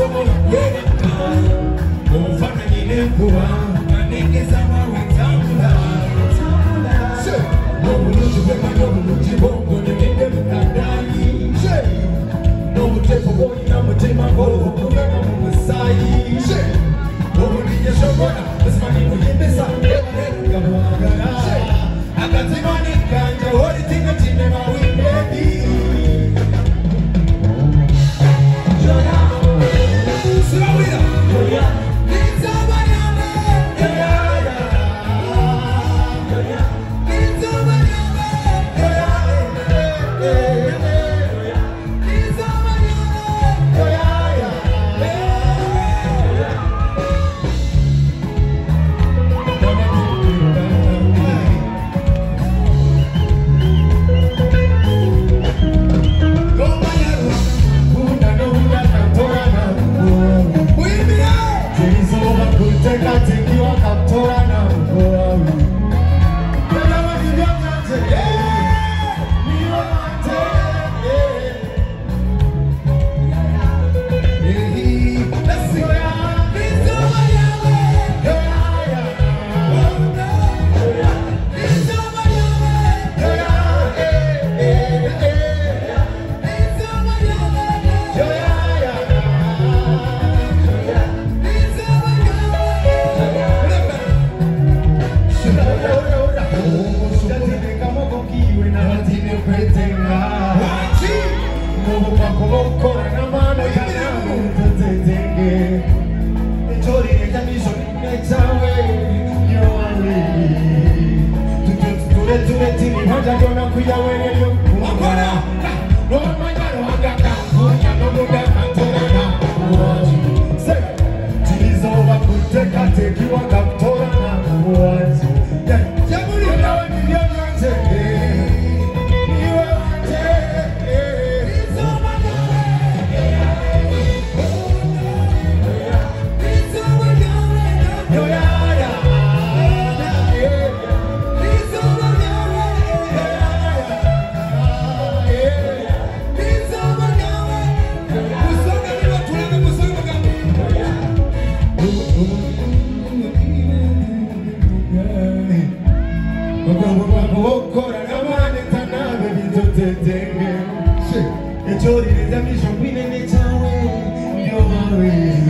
usobola kwerekana obufaananyi n'enkuba anengezama Kwanza jona kuya wele yo. Kungana Lord my God wakaka Kunya no muda kantorana. Say Tizo wakuteka teki wakaka ekyoliriza mishokwinene kyawe nyomawe tutetuletiibanja